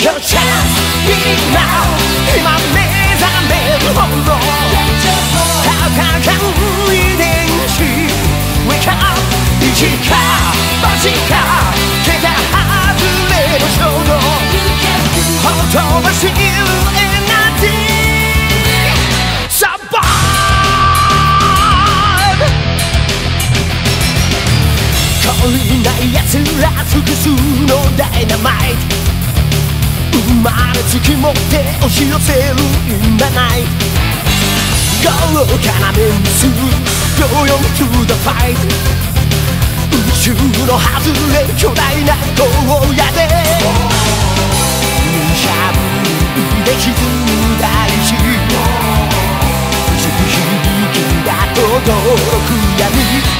Take a chance, be now 今目覚めるほど戦う遺伝子 Wake up 一か八か毛が外れる衝動ほとばしるエナジー Survive 懲りない奴ら複数のダイナマイト。れつき持って押し寄せる In the night 豪華なメンツ Go on to the fight 宇宙の外れ巨大な荒野で無茶ぶりで歪む大地地響きが轟く闇。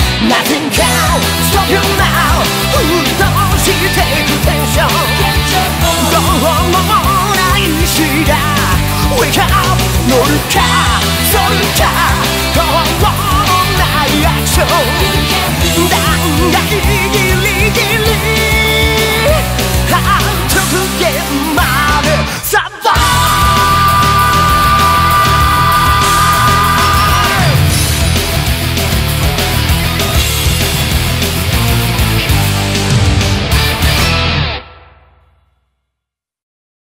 乗るか反るか。